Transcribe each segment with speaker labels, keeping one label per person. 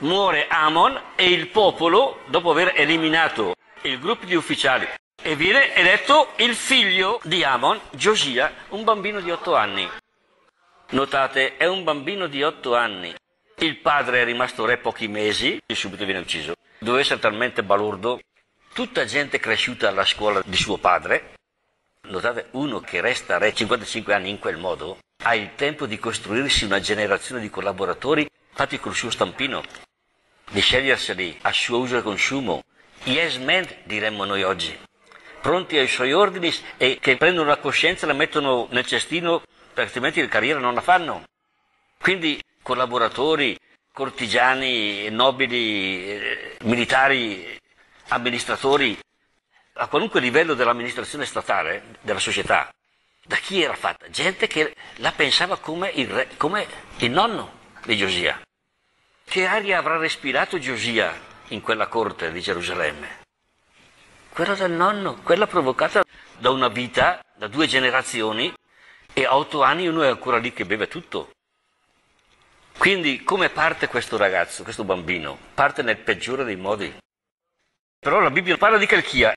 Speaker 1: muore Amon e il popolo, dopo aver eliminato il gruppo di ufficiali, e viene eletto il figlio di Amon, Giosia, un bambino di otto anni. Notate, è un bambino di otto anni. Il padre è rimasto re pochi mesi e subito viene ucciso. Doveva essere talmente balordo. Tutta gente cresciuta alla scuola di suo padre. Notate, uno che resta re 55 anni in quel modo ha il tempo di costruirsi una generazione di collaboratori fatti col suo stampino, di sceglierseli a suo uso e consumo. Yes man, diremmo noi oggi, pronti ai suoi ordini e che prendono la coscienza e la mettono nel cestino perché altrimenti la carriera non la fanno. Quindi collaboratori, cortigiani, nobili, eh, militari, amministratori, a qualunque livello dell'amministrazione statale, della società, da chi era fatta? Gente che la pensava come il, re, come il nonno di Giosia. Che aria avrà respirato Giosia in quella corte di Gerusalemme? Quella del nonno, quella provocata da una vita, da due generazioni, e a otto anni uno è ancora lì che beve tutto. Quindi come parte questo ragazzo, questo bambino? Parte nel peggiore dei modi. Però la Bibbia parla di Kelchia.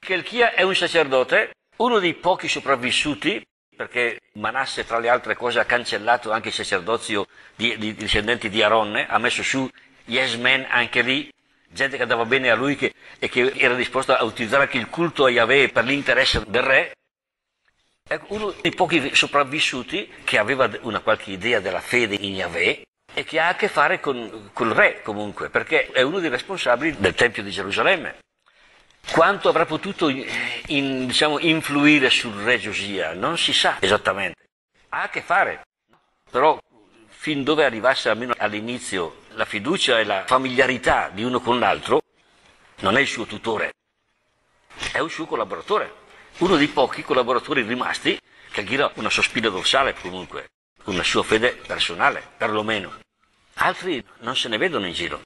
Speaker 1: Kelchia è un sacerdote, uno dei pochi sopravvissuti, perché Manasse tra le altre cose ha cancellato anche il sacerdozio di, di, di discendenti di Aronne, ha messo su yes men anche lì, gente che andava bene a lui che, e che era disposta a utilizzare anche il culto a Yahweh per l'interesse del re, Ecco, uno dei pochi sopravvissuti che aveva una qualche idea della fede in Yahweh e che ha a che fare con, col re comunque, perché è uno dei responsabili del Tempio di Gerusalemme. Quanto avrà potuto in, diciamo, influire sul re Giosia non si sa esattamente. Ha a che fare, però fin dove arrivasse almeno all'inizio la fiducia e la familiarità di uno con l'altro, non è il suo tutore, è un suo collaboratore uno dei pochi collaboratori rimasti che agghira una sospira dorsale comunque, una sua fede personale, perlomeno. Altri non se ne vedono in giro.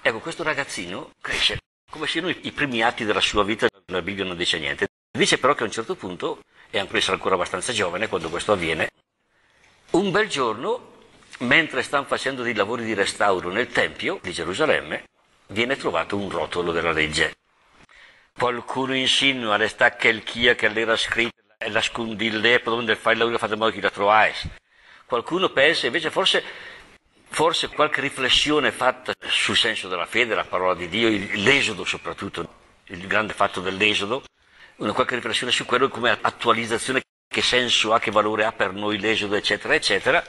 Speaker 1: Ecco, questo ragazzino cresce, come siano i primi atti della sua vita, la Bibbia non dice niente. Dice però che a un certo punto, e anche sarà ancora abbastanza giovane quando questo avviene, un bel giorno, mentre stanno facendo dei lavori di restauro nel Tempio di Gerusalemme, viene trovato un rotolo della legge Qualcuno insinua resta quel chia che l'era scritto e la scundille dove fai la fate modo che la trovai. Qualcuno pensa invece forse, forse qualche riflessione fatta sul senso della fede, la parola di Dio, l'esodo soprattutto, il grande fatto dell'esodo, una qualche riflessione su quello come attualizzazione, che senso ha, che valore ha per noi l'esodo, eccetera, eccetera,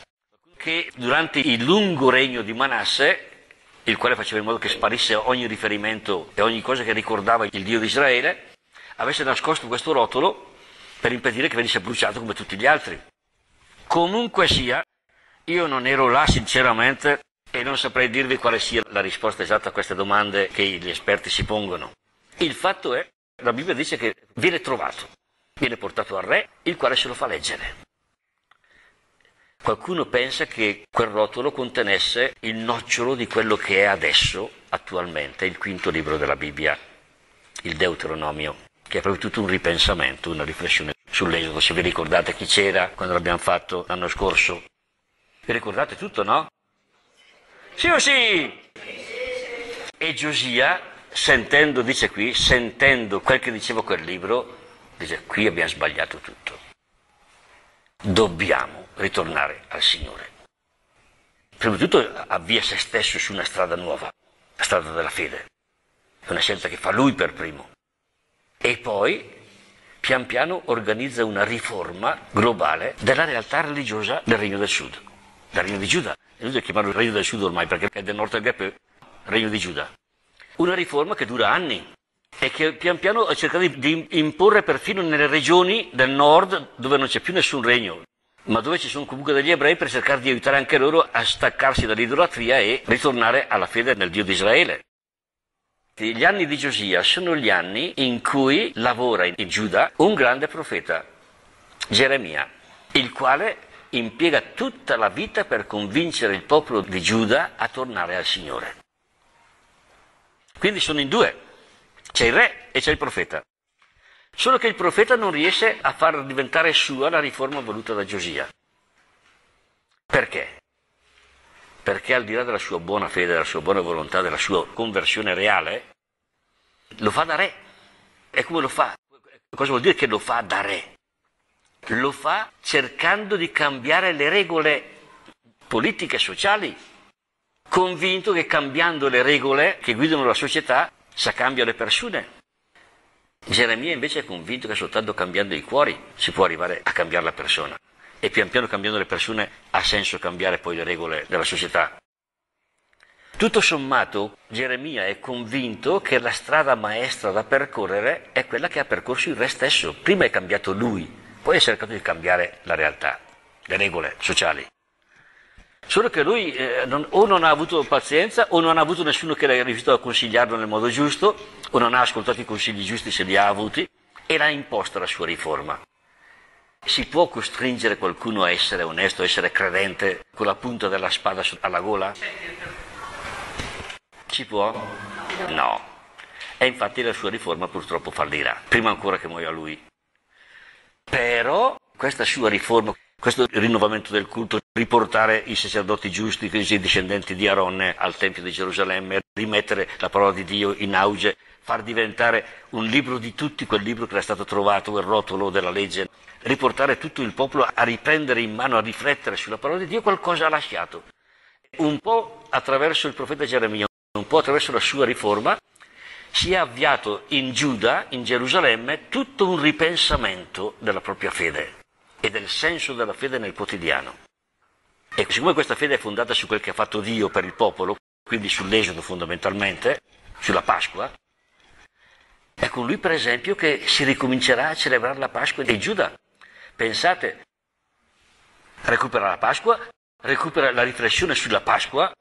Speaker 1: che durante il lungo regno di Manasse il quale faceva in modo che sparisse ogni riferimento e ogni cosa che ricordava il Dio di Israele, avesse nascosto questo rotolo per impedire che venisse bruciato come tutti gli altri. Comunque sia, io non ero là sinceramente e non saprei dirvi quale sia la risposta esatta a queste domande che gli esperti si pongono. Il fatto è, la Bibbia dice che viene trovato, viene portato al re, il quale se lo fa leggere. Qualcuno pensa che quel rotolo contenesse il nocciolo di quello che è adesso, attualmente, il quinto libro della Bibbia, il Deuteronomio, che è proprio tutto un ripensamento, una riflessione sull'esodo. Se vi ricordate chi c'era quando l'abbiamo fatto l'anno scorso, vi ricordate tutto, no? Sì o sì? E Giosia, sentendo, dice qui, sentendo quel che diceva quel libro, dice qui abbiamo sbagliato tutto. Dobbiamo ritornare al Signore. Prima di tutto avvia se stesso su una strada nuova, la strada della fede. È una scelta che fa lui per primo. E poi, pian piano, organizza una riforma globale della realtà religiosa del Regno del Sud, del Regno di Giuda. È inutile chiamarlo il Regno del Sud ormai perché è del nord del Gap, Regno di Giuda. Una riforma che dura anni e che pian piano ha cercato di imporre perfino nelle regioni del nord dove non c'è più nessun regno, ma dove ci sono comunque degli ebrei per cercare di aiutare anche loro a staccarsi dall'idolatria e ritornare alla fede nel Dio di Israele. Gli anni di Giosia sono gli anni in cui lavora in Giuda un grande profeta, Geremia, il quale impiega tutta la vita per convincere il popolo di Giuda a tornare al Signore. Quindi sono in due, c'è il re e c'è il profeta. Solo che il profeta non riesce a far diventare sua la riforma voluta da Giosia. Perché? perché al di là della sua buona fede, della sua buona volontà, della sua conversione reale, lo fa da re. E come lo fa? Cosa vuol dire che lo fa da re? Lo fa cercando di cambiare le regole politiche e sociali, convinto che cambiando le regole che guidano la società si cambia le persone. Geremia invece è convinto che soltanto cambiando i cuori si può arrivare a cambiare la persona e pian piano cambiando le persone ha senso cambiare poi le regole della società. Tutto sommato Geremia è convinto che la strada maestra da percorrere è quella che ha percorso il re stesso. Prima è cambiato lui, poi ha cercato di cambiare la realtà, le regole sociali. Solo che lui eh, non, o non ha avuto pazienza o non ha avuto nessuno che l'ha riuscito a consigliarlo nel modo giusto o non ha ascoltato i consigli giusti se li ha avuti e l'ha imposta la sua riforma. Si può costringere qualcuno a essere onesto, a essere credente con la punta della spada alla gola? Si può? No. E infatti la sua riforma purtroppo fallirà, prima ancora che muoia lui. Però questa sua riforma, questo rinnovamento del culto, riportare i sacerdoti giusti, i discendenti di Aronne al Tempio di Gerusalemme, rimettere la parola di Dio in auge, far diventare un libro di tutti quel libro che era stato trovato, il rotolo della legge, riportare tutto il popolo a riprendere in mano, a riflettere sulla parola di Dio, qualcosa ha lasciato. Un po' attraverso il profeta Geremia, un po' attraverso la sua riforma, si è avviato in Giuda, in Gerusalemme, tutto un ripensamento della propria fede e del senso della fede nel quotidiano. E siccome questa fede è fondata su quel che ha fatto Dio per il popolo, quindi sull'esodo fondamentalmente, sulla Pasqua, è con lui per esempio che si ricomincerà a celebrare la Pasqua di Giuda. Pensate, recupera la Pasqua, recupera la riflessione sulla Pasqua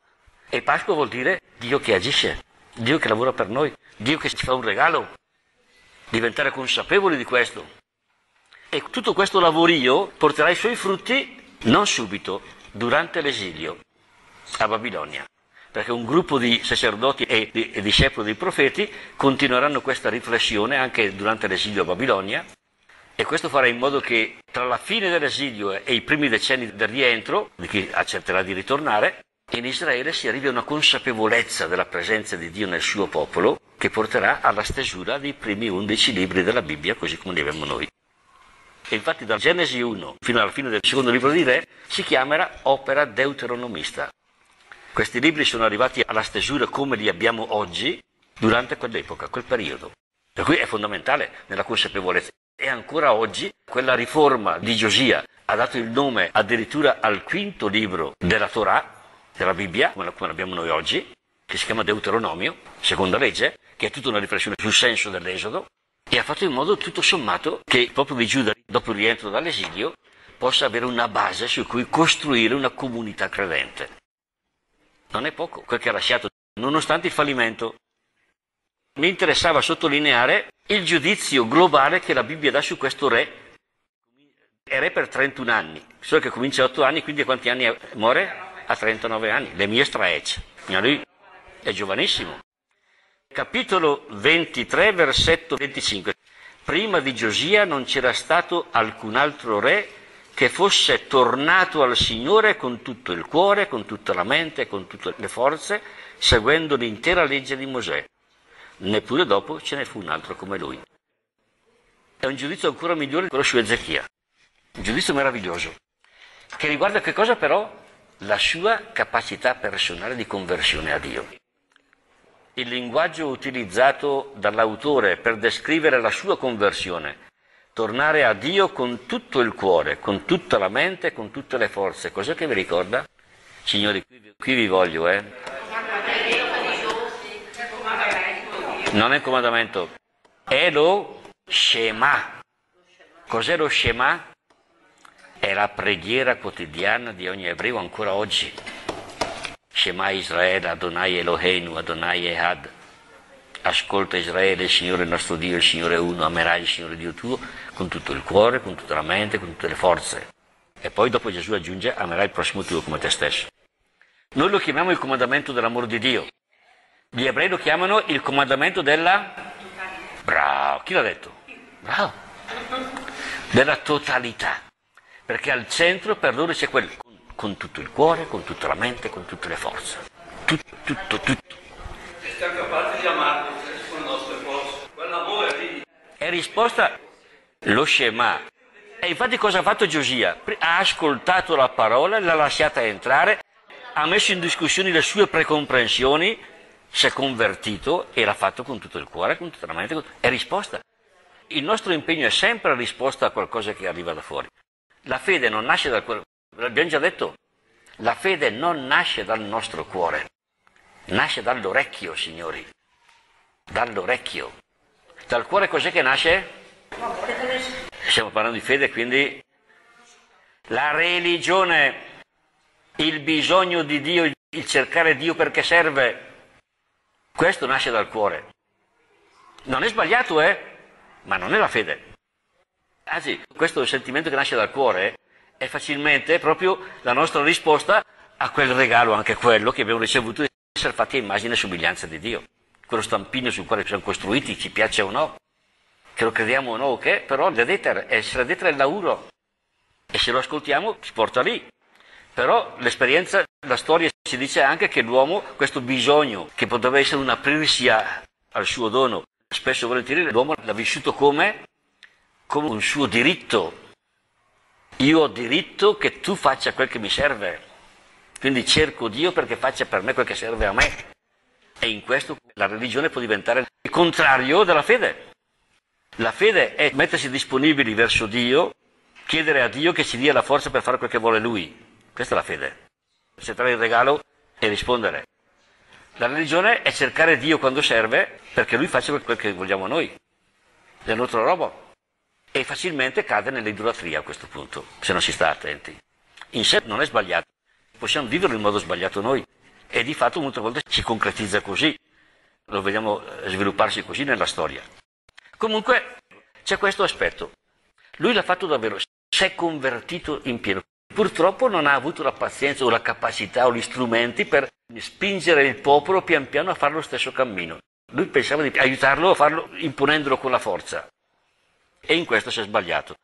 Speaker 1: e Pasqua vuol dire Dio che agisce, Dio che lavora per noi, Dio che ci fa un regalo, diventare consapevoli di questo. E tutto questo lavorio porterà i suoi frutti non subito, durante l'esilio a Babilonia, perché un gruppo di sacerdoti e, di, e discepoli dei profeti continueranno questa riflessione anche durante l'esilio a Babilonia e questo farà in modo che tra la fine dell'esilio e i primi decenni del rientro, di chi accetterà di ritornare, in Israele si arrivi a una consapevolezza della presenza di Dio nel suo popolo che porterà alla stesura dei primi undici libri della Bibbia, così come li abbiamo noi. E infatti da Genesi 1 fino alla fine del secondo libro di Re si chiamerà opera deuteronomista. Questi libri sono arrivati alla stesura come li abbiamo oggi durante quell'epoca, quel periodo. Per cui è fondamentale nella consapevolezza. E ancora oggi quella riforma di Giosia ha dato il nome addirittura al quinto libro della Torah, della Bibbia, come l'abbiamo noi oggi, che si chiama Deuteronomio, seconda legge, che è tutta una riflessione sul senso dell'esodo, e ha fatto in modo tutto sommato che il popolo di Giuda, dopo il rientro dall'esilio, possa avere una base su cui costruire una comunità credente. Non è poco quel che ha lasciato, nonostante il fallimento. Mi interessava sottolineare il giudizio globale che la Bibbia dà su questo re. È re per 31 anni, solo che comincia a 8 anni, quindi quanti anni muore? A 39 anni, le mie straec. Lui è giovanissimo. Capitolo 23, versetto 25. Prima di Giosia non c'era stato alcun altro re che fosse tornato al Signore con tutto il cuore, con tutta la mente, con tutte le forze, seguendo l'intera legge di Mosè neppure dopo ce ne fu un altro come lui. È un giudizio ancora migliore di quello su Ezechia, un giudizio meraviglioso, che riguarda che cosa però? La sua capacità personale di conversione a Dio. Il linguaggio utilizzato dall'autore per descrivere la sua conversione, tornare a Dio con tutto il cuore, con tutta la mente, con tutte le forze, cos'è che vi ricorda? Signori, qui vi, voglio, eh? Non è comandamento, è lo Shema. Cos'è lo Shema? È la preghiera quotidiana di ogni ebreo ancora oggi. Shema Israele, Adonai Eloheinu, Adonai Ehad. Ascolta Israele, il Signore nostro Dio, il Signore uno, amerai il Signore Dio tuo con tutto il cuore, con tutta la mente, con tutte le forze. E poi dopo Gesù aggiunge, amerai il prossimo tuo come te stesso. Noi lo chiamiamo il comandamento dell'amore di Dio. Gli ebrei lo chiamano il comandamento della... Bravo, chi l'ha detto? Bravo. Della totalità. Perché al centro per loro c'è quel con tutto il cuore, con tutta la mente, con tutte le forze. Tutto, tutto, tutto.
Speaker 2: E siamo capaci di amarlo con le nostre forze. Quell'amore lì.
Speaker 1: È risposta lo Shema. E infatti cosa ha fatto Giosia? Ha ascoltato la parola, l'ha lasciata entrare, ha messo in discussione le sue precomprensioni, si è convertito e l'ha fatto con tutto il cuore, con tutta la mente. È risposta. Il nostro impegno è sempre risposta a qualcosa che arriva da fuori. La fede non nasce dal cuore, l'abbiamo già detto, la fede non nasce dal nostro cuore, nasce dall'orecchio, signori, dall'orecchio. Dal cuore cos'è che nasce? Stiamo parlando di fede, quindi la religione, il bisogno di Dio, il cercare Dio perché serve, questo nasce dal cuore. Non è sbagliato, eh? Ma non è la fede. Anzi, questo sentimento che nasce dal cuore è facilmente proprio la nostra risposta a quel regalo, anche quello che abbiamo ricevuto di essere fatti a immagine e somiglianza di Dio. Quello stampino sul quale siamo costruiti, ci piace o no, che lo crediamo o no, che però essere edeter è il lavoro. E se lo ascoltiamo ci porta lì. Però l'esperienza, la storia ci dice anche che l'uomo, questo bisogno, che potrebbe essere un aprirsi al suo dono, spesso e volentieri l'uomo l'ha vissuto come come un suo diritto. Io ho diritto che tu faccia quel che mi serve. Quindi cerco Dio perché faccia per me quel che serve a me. E in questo la religione può diventare il contrario della fede. La fede è mettersi disponibili verso Dio, chiedere a Dio che ci dia la forza per fare quel che vuole Lui. Questa è la fede. Accettare il regalo e rispondere. La religione è cercare Dio quando serve perché Lui faccia quel che vogliamo noi. È il nostro robo e facilmente cade nell'idolatria a questo punto, se non si sta attenti. In sé non è sbagliato, possiamo viverlo in modo sbagliato noi e di fatto molte volte si concretizza così, lo vediamo eh, svilupparsi così nella storia. Comunque c'è questo aspetto, lui l'ha fatto davvero, si è convertito in pieno. Purtroppo non ha avuto la pazienza o la capacità o gli strumenti per spingere il popolo pian piano a fare lo stesso cammino. Lui pensava di aiutarlo a farlo imponendolo con la forza e in questo si è sbagliato.